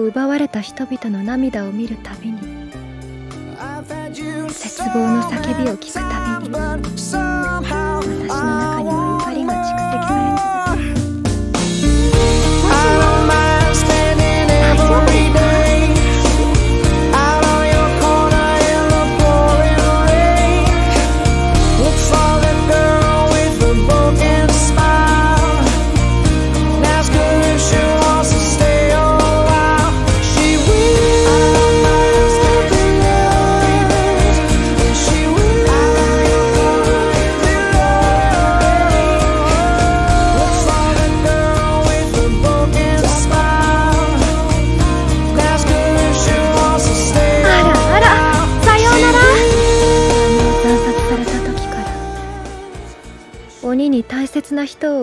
奪われた人々の涙を見るたびに絶望の叫びを聞くたびに鬼に大切な人を